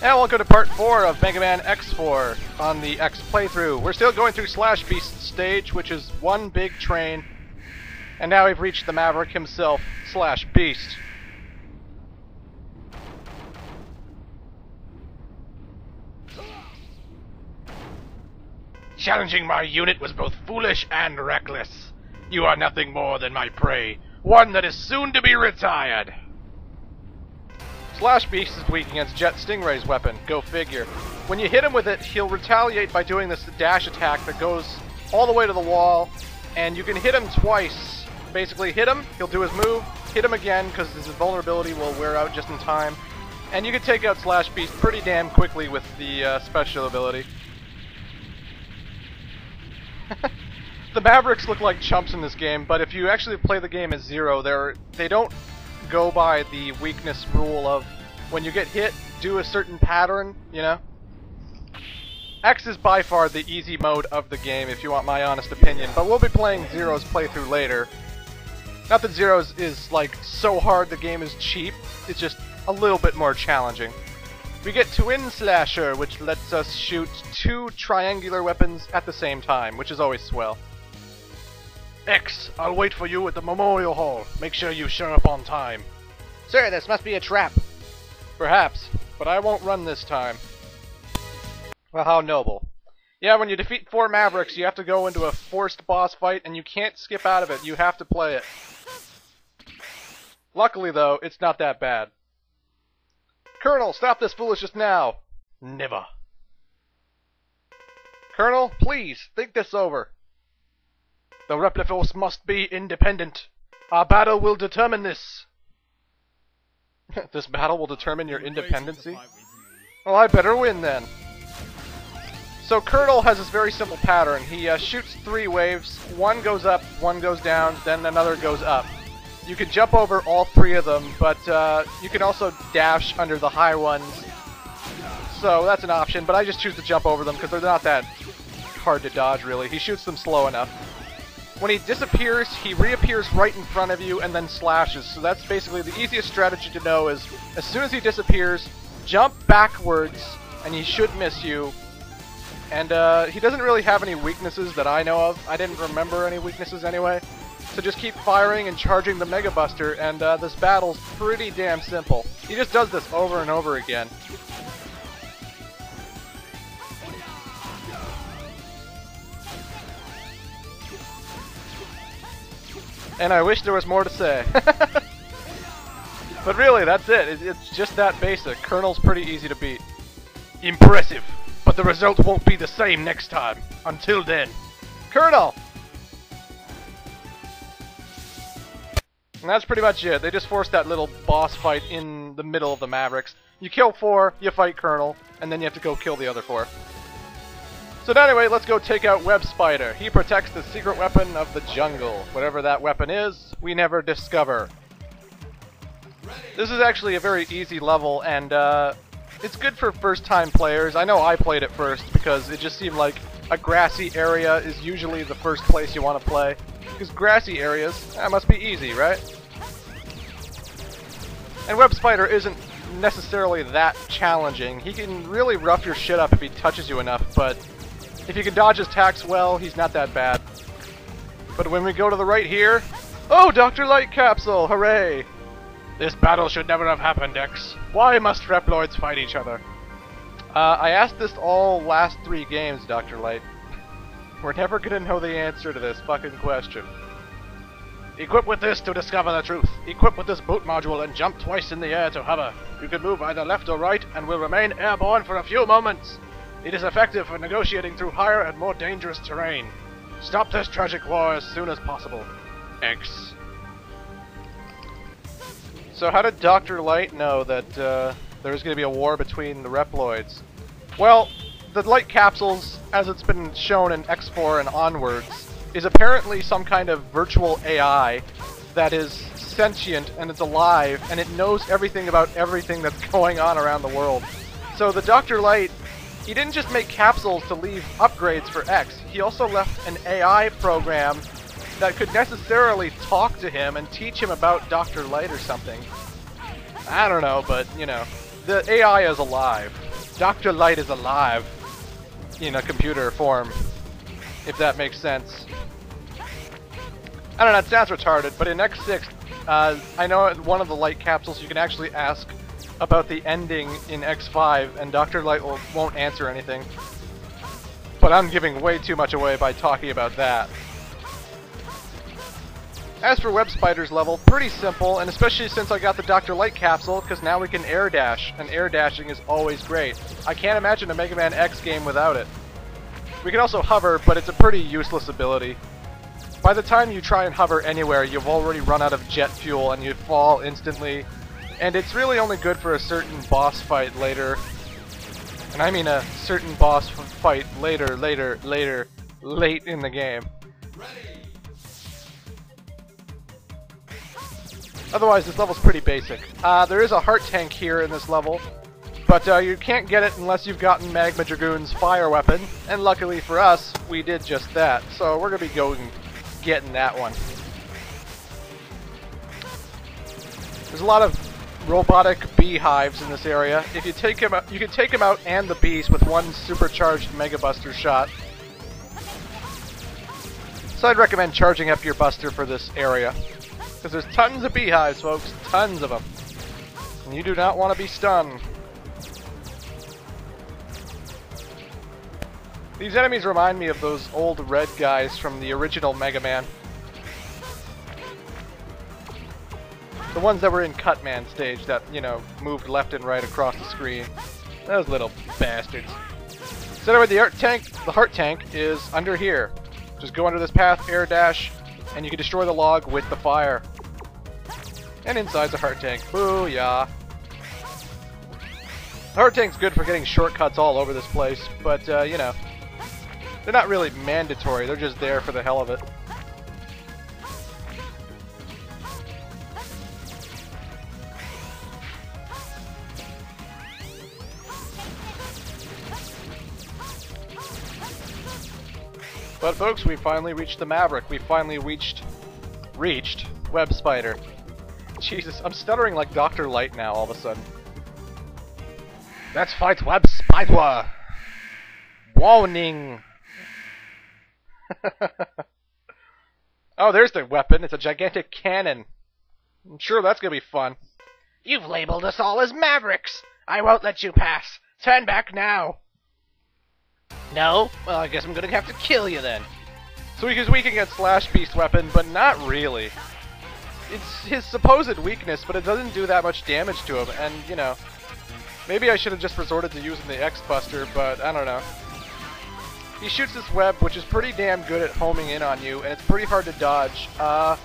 And welcome to part 4 of Mega Man X4 on the X playthrough. We're still going through Slash Beast stage, which is one big train. And now we've reached the Maverick himself, Slash Beast. Challenging my unit was both foolish and reckless. You are nothing more than my prey, one that is soon to be retired. Slash Beast is weak against Jet Stingray's weapon, go figure. When you hit him with it, he'll retaliate by doing this dash attack that goes all the way to the wall, and you can hit him twice. Basically, hit him, he'll do his move, hit him again, because his vulnerability will wear out just in time. And you can take out Slash Beast pretty damn quickly with the uh, special ability. the Mavericks look like chumps in this game, but if you actually play the game as Zero, they're they don't go by the weakness rule of when you get hit, do a certain pattern, you know? X is by far the easy mode of the game, if you want my honest opinion, but we'll be playing Zero's playthrough later. Not that Zero's is, like, so hard the game is cheap, it's just a little bit more challenging. We get Twin Slasher, which lets us shoot two triangular weapons at the same time, which is always swell. X, I'll wait for you at the Memorial Hall. Make sure you show up on time. Sir, this must be a trap. Perhaps, but I won't run this time. Well, how noble. Yeah, when you defeat four Mavericks, you have to go into a forced boss fight, and you can't skip out of it. You have to play it. Luckily, though, it's not that bad. Colonel, stop this foolishness now! Never. Colonel, please, think this over. The Repliforce must be independent. Our battle will determine this. this battle will determine your independency? Well, I better win then. So Colonel has this very simple pattern. He uh, shoots three waves. One goes up, one goes down, then another goes up. You can jump over all three of them, but uh, you can also dash under the high ones. So that's an option, but I just choose to jump over them because they're not that hard to dodge, really. He shoots them slow enough. When he disappears, he reappears right in front of you and then slashes. So that's basically the easiest strategy to know is as soon as he disappears, jump backwards and he should miss you. And uh, he doesn't really have any weaknesses that I know of. I didn't remember any weaknesses anyway. So just keep firing and charging the Mega Buster, and uh, this battle's pretty damn simple. He just does this over and over again. And I wish there was more to say. but really, that's it. It's just that basic. Colonel's pretty easy to beat. Impressive, but the result won't be the same next time. Until then. Colonel! And that's pretty much it. They just forced that little boss fight in the middle of the Mavericks. You kill four, you fight Colonel, and then you have to go kill the other four. So anyway, let's go take out Web Spider. He protects the secret weapon of the jungle. Whatever that weapon is, we never discover. This is actually a very easy level, and uh, it's good for first-time players. I know I played it first because it just seemed like a grassy area is usually the first place you want to play. Because grassy areas, that must be easy, right? And Web Spider isn't necessarily that challenging. He can really rough your shit up if he touches you enough, but if you can dodge his attacks well, he's not that bad. But when we go to the right here... Oh, Dr. Light Capsule! Hooray! This battle should never have happened, X. Why must Reploids fight each other? Uh, I asked this all last three games, Dr. Light. We're never gonna know the answer to this fucking question. Equip with this to discover the truth. Equip with this boot module and jump twice in the air to hover. You can move either left or right and will remain airborne for a few moments. It is effective for negotiating through higher and more dangerous terrain. Stop this tragic war as soon as possible. X. So how did Dr. Light know that uh, there was going to be a war between the Reploids? Well, the Light Capsules, as it's been shown in X4 and onwards, is apparently some kind of virtual AI that is sentient and it's alive and it knows everything about everything that's going on around the world. So the Dr. Light he didn't just make capsules to leave upgrades for X, he also left an AI program that could necessarily talk to him and teach him about Dr. Light or something. I don't know, but, you know, the AI is alive. Dr. Light is alive in a computer form, if that makes sense. I don't know, it sounds retarded, but in X6, uh, I know one of the light capsules you can actually ask about the ending in X5, and Dr. Light will, won't answer anything. But I'm giving way too much away by talking about that. As for Web Spider's level, pretty simple, and especially since I got the Dr. Light capsule, because now we can air dash, and air dashing is always great. I can't imagine a Mega Man X game without it. We can also hover, but it's a pretty useless ability. By the time you try and hover anywhere, you've already run out of jet fuel and you fall instantly, and it's really only good for a certain boss fight later. And I mean a certain boss fight later, later, later, late in the game. Otherwise, this level's pretty basic. Uh, there is a heart tank here in this level, but uh, you can't get it unless you've gotten Magma Dragoon's fire weapon, and luckily for us, we did just that. So we're going to be going getting that one. There's a lot of robotic beehives in this area. If you take him out, you can take him out and the bees with one supercharged Mega Buster shot. So I'd recommend charging up your Buster for this area. Because there's tons of beehives, folks. Tons of them. And you do not want to be stunned. These enemies remind me of those old red guys from the original Mega Man. The ones that were in Cutman stage that, you know, moved left and right across the screen. Those little bastards. So anyway, the heart tank, the heart tank is under here. Just go under this path, air dash, and you can destroy the log with the fire. And inside's a heart tank. Booyah! The heart tank's good for getting shortcuts all over this place, but, uh, you know, they're not really mandatory, they're just there for the hell of it. But folks, we finally reached the Maverick. We finally reached... reached Web Spider. Jesus, I'm stuttering like Dr. Light now all of a sudden. Let's fight Web Spider! Warning! oh, there's the weapon. It's a gigantic cannon. I'm sure that's gonna be fun. You've labeled us all as Mavericks! I won't let you pass! Turn back now! No? Well, I guess I'm gonna have to kill you then. So we can get Slash Beast weapon, but not really. It's his supposed weakness, but it doesn't do that much damage to him, and, you know, maybe I should have just resorted to using the X-Buster, but I don't know. He shoots this web, which is pretty damn good at homing in on you, and it's pretty hard to dodge. Uh,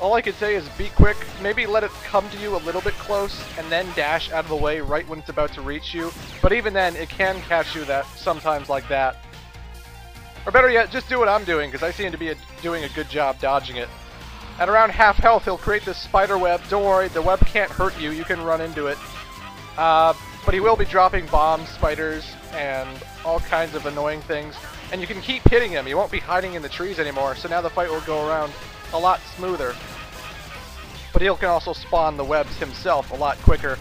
all I can say is be quick, maybe let it come to you a little bit close, and then dash out of the way right when it's about to reach you. But even then, it can catch you that sometimes like that. Or better yet, just do what I'm doing, because I seem to be a, doing a good job dodging it. At around half health, he'll create this spider web. Don't worry, the web can't hurt you. You can run into it. Uh, but he will be dropping bombs, spiders, and all kinds of annoying things. And you can keep hitting him. He won't be hiding in the trees anymore, so now the fight will go around a lot smoother. But he can also spawn the webs himself a lot quicker.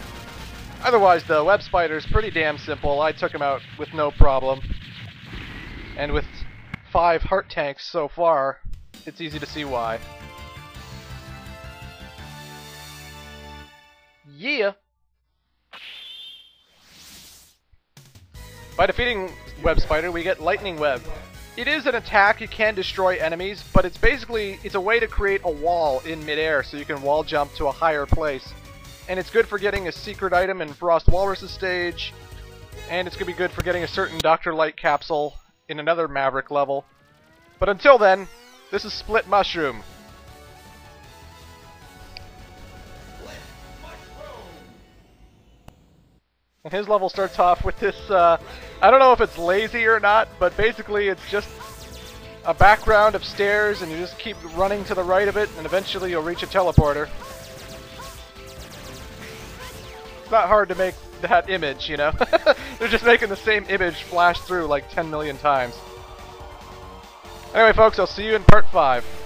Otherwise, the web spider is pretty damn simple. I took him out with no problem. And with five heart tanks so far, it's easy to see why. Yeah! By defeating Web Spider, we get Lightning Web. It is an attack, you can destroy enemies, but it's basically, it's a way to create a wall in midair so you can wall jump to a higher place. And it's good for getting a secret item in Frost Walrus's stage, and it's going to be good for getting a certain Dr. Light capsule in another Maverick level. But until then, this is Split Mushroom. And his level starts off with this, uh, I don't know if it's lazy or not, but basically it's just a background of stairs and you just keep running to the right of it and eventually you'll reach a teleporter. It's not hard to make that image, you know? They're just making the same image flash through like 10 million times. Anyway folks, I'll see you in part 5.